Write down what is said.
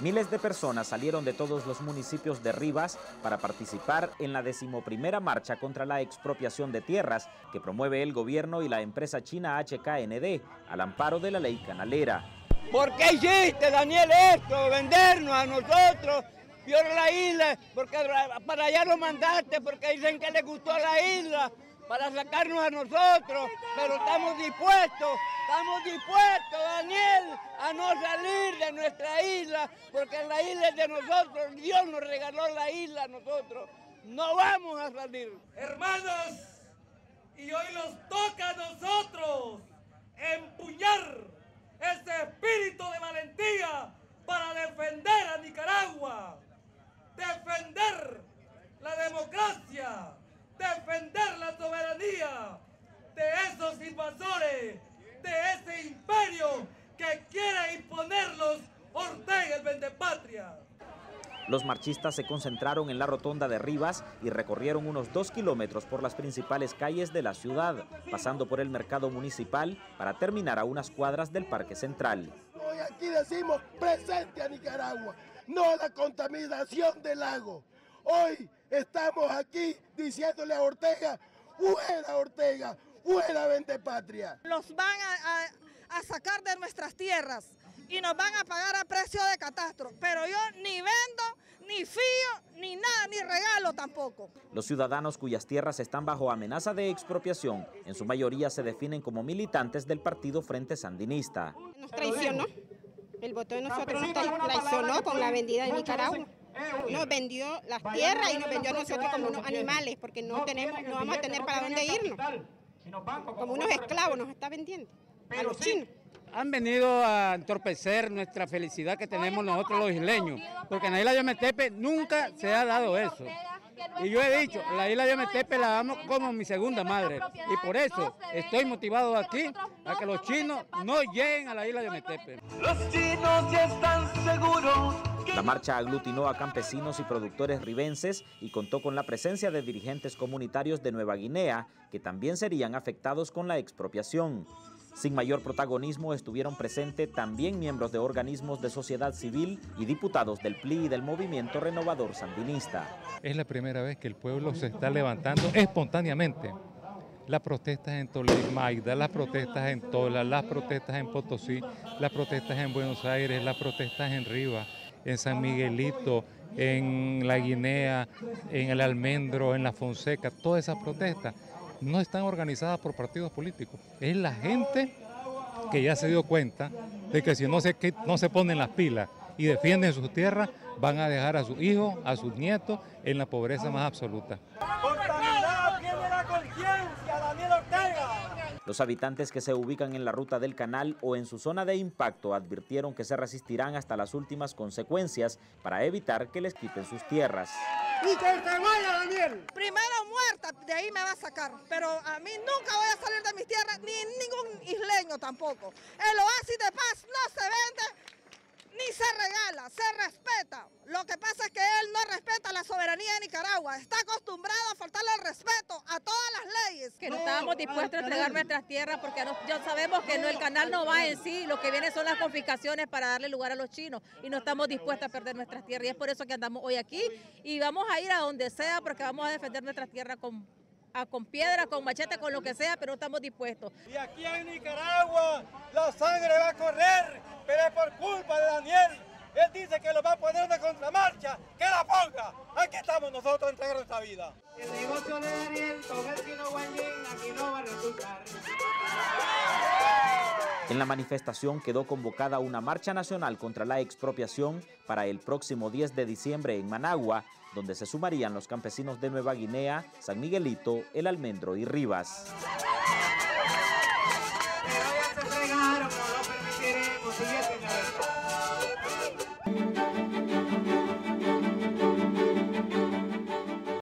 Miles de personas salieron de todos los municipios de Rivas para participar en la decimoprimera marcha contra la expropiación de tierras que promueve el gobierno y la empresa china HKND al amparo de la ley canalera. ¿Por qué hiciste, Daniel, esto? Vendernos a nosotros, viola la isla, porque para allá lo mandaste, porque dicen que le gustó la isla, para sacarnos a nosotros, pero estamos dispuestos, estamos dispuestos, Daniel, a no salir de nuestra isla, porque la isla es de nosotros, Dios nos regaló la isla a nosotros, no vamos a salir. Hermanos, y hoy nos toca a nosotros empuñar ese espíritu de valentía para defender a Nicaragua, defender la democracia, defender la soberanía de esos invasores, de ese imperio que quiere imponerlos Ortega el Vendepatria. Los marchistas se concentraron en la rotonda de Rivas y recorrieron unos dos kilómetros por las principales calles de la ciudad, pasando por el mercado municipal para terminar a unas cuadras del Parque Central. Hoy aquí decimos presente a Nicaragua, no a la contaminación del lago. Hoy estamos aquí diciéndole a Ortega, fuera Ortega, fuera Vendepatria. Los van a, a sacar de nuestras tierras y nos van a pagar a precio de catastro. Pero yo ni vendo, ni fío, ni nada, ni regalo tampoco. Los ciudadanos cuyas tierras están bajo amenaza de expropiación, en su mayoría se definen como militantes del partido Frente Sandinista. Nos traicionó. El voto de nosotros nos traicionó con la vendida de Nicaragua. Nos vendió las tierras y nos vendió a nosotros como unos animales, porque no tenemos, no vamos a tener para dónde irnos. Como unos esclavos nos está vendiendo a los chinos han venido a entorpecer nuestra felicidad que tenemos nosotros los isleños, porque en la isla de Yometepe nunca se ha dado eso. Y yo he dicho, la isla de Yometepe la amo como mi segunda madre. Y por eso estoy motivado aquí a que los chinos no lleguen a la isla de Yometepe. Los chinos ya están seguros. La marcha aglutinó a campesinos y productores ribenses y contó con la presencia de dirigentes comunitarios de Nueva Guinea, que también serían afectados con la expropiación. Sin mayor protagonismo estuvieron presentes también miembros de organismos de sociedad civil y diputados del PLI y del Movimiento Renovador Sandinista. Es la primera vez que el pueblo se está levantando espontáneamente. Las protestas en Toledo, las protestas en Tola, las protestas en Potosí, las protestas en Buenos Aires, las protestas en Rivas, en San Miguelito, en La Guinea, en El Almendro, en La Fonseca, todas esas protestas no están organizadas por partidos políticos. Es la gente que ya se dio cuenta de que si no se, no se ponen las pilas y defienden sus tierras, van a dejar a sus hijos, a sus nietos en la pobreza más absoluta. Los habitantes que se ubican en la ruta del canal o en su zona de impacto advirtieron que se resistirán hasta las últimas consecuencias para evitar que les quiten sus tierras. ¡Y que se vaya, Daniel! Primero muerta, de ahí me va a sacar. Pero a mí nunca voy a salir de mis tierras, ni ningún isleño tampoco. El oasis de paz no se vende ni se regala, se respeta. Lo que pasa es que él no respeta la soberanía de Nicaragua. Está acostumbrado a faltarle el respeto a todas las leyes. Que no estábamos dispuestos a entregar nuestras tierras porque ya sabemos que no, el canal no va en sí. Lo que viene son las confiscaciones para darle lugar a los chinos y no estamos dispuestos a perder nuestras tierras. Y es por eso que andamos hoy aquí y vamos a ir a donde sea porque vamos a defender nuestras tierras con con piedra, con machete, con lo que sea, pero no estamos dispuestos. Y aquí en Nicaragua la sangre va a correr, pero es por culpa de Daniel. Él dice que lo va a poner de contramarcha, que la ponga. Aquí estamos nosotros a entregar nuestra vida. El negocio de Daniel con el aquí no va a resultar. En la manifestación quedó convocada una marcha nacional contra la expropiación para el próximo 10 de diciembre en Managua, donde se sumarían los campesinos de Nueva Guinea, San Miguelito, El Almendro y Rivas.